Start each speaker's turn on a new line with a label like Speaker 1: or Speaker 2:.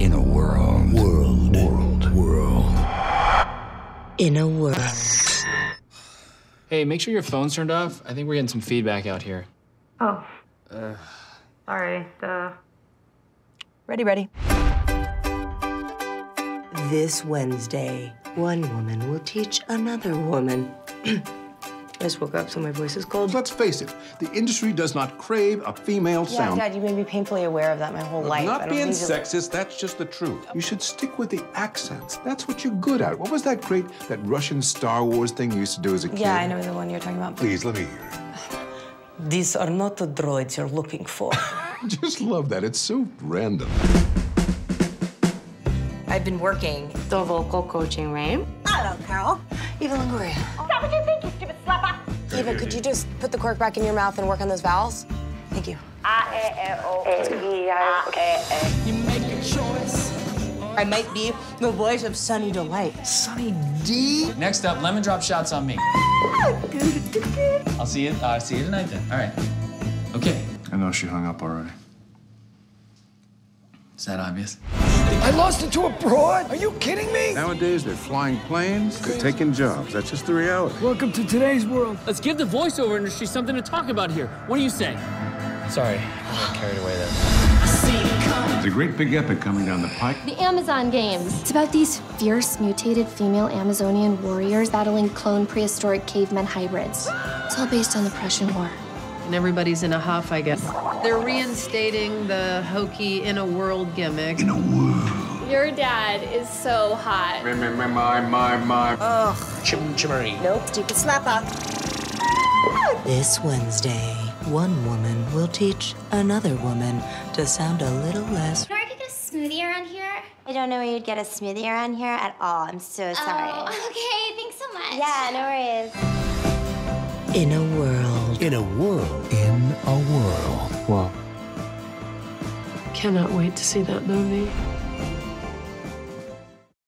Speaker 1: In a world. World. World. World. In a world.
Speaker 2: Hey, make sure your phone's turned off. I think we're getting some feedback out here.
Speaker 3: Oh. Uh. All right. Uh.
Speaker 1: Ready, ready. This Wednesday, one woman will teach another woman. I just woke up, so my voice is cold.
Speaker 4: Let's face it, the industry does not crave a female sound.
Speaker 5: Yeah,
Speaker 4: sound.
Speaker 5: Dad, you made me painfully aware of that my whole life. I
Speaker 4: Not being
Speaker 5: need to-
Speaker 4: sexist, that's just the truth. You should stick with the accents. That's what you're good at. What was that great, that Russian Star Wars thing you used to do as a kid?
Speaker 5: Yeah, I know the one you're talking about.
Speaker 4: Please, let me hear it.
Speaker 1: These are not the droids you're looking for.
Speaker 4: I just love that. It's so random.
Speaker 5: I've been working.
Speaker 3: The vocal coaching, right?
Speaker 1: Hello, Carol. Eva Longoria.
Speaker 3: Stop what you think, you stupid slapper!
Speaker 5: Eva, could you just put the cork back in your mouth and work on those vowels? Thank you. You make a choice. I might be the voice of Sunny Delight.
Speaker 1: Sunny D.
Speaker 2: Next up, lemon drop shots on me. I'll see you. Uh, see you tonight then. All right. Okay.
Speaker 4: I know she hung up already.
Speaker 2: Is that obvious?
Speaker 6: I lost it to a broad? Are you kidding me?
Speaker 4: Nowadays, they're flying planes, they're taking jobs. That's just the reality.
Speaker 6: Welcome to today's world.
Speaker 7: Let's give the voiceover industry something to talk about here. What do you say?
Speaker 2: Sorry, I got carried away there.
Speaker 4: There's a great big epic coming down the pike.
Speaker 8: The Amazon Games. It's about these fierce, mutated female Amazonian warriors battling clone prehistoric cavemen hybrids. It's all based on the Prussian War.
Speaker 9: And everybody's in a huff, I guess. They're reinstating the hokey in a world gimmick. In a world.
Speaker 8: Your dad is so hot.
Speaker 4: My, my, my, my, my. Ugh.
Speaker 2: Chim chimmery.
Speaker 1: Nope, stupid slapper. This Wednesday, one woman will teach another woman to sound a little less.
Speaker 8: Can I get a smoothie around here?
Speaker 10: I don't know where you'd get a smoothie around here at all. I'm so sorry.
Speaker 8: Oh, okay. Thanks so much.
Speaker 10: Yeah, no worries.
Speaker 1: In a world.
Speaker 6: In a world.
Speaker 11: In a world.
Speaker 9: Well cannot wait to see that movie.